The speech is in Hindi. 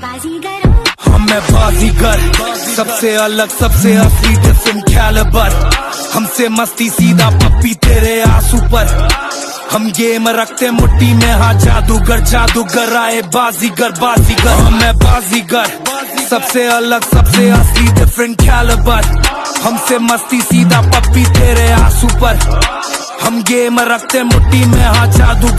बाजीगर हम मैं बाजीगर, सबसे अलग, सबसे असली डिफरेंट कैलिबर हमसे मस्ती सीधा पप्पी तेरे आँसू पर। हम गेम रखते मुट्ठी में हाँ जादूगर जादूगर, आए बाजीगर बाजीगर। हम मैं बाजीगर, सबसे अलग, सबसे असली डिफरेंट कैलिबर हमसे मस्ती सीधा पप्पी तेरे आँसू पर। हम गेम रखते मुट्ठी में हाँ जादूगर।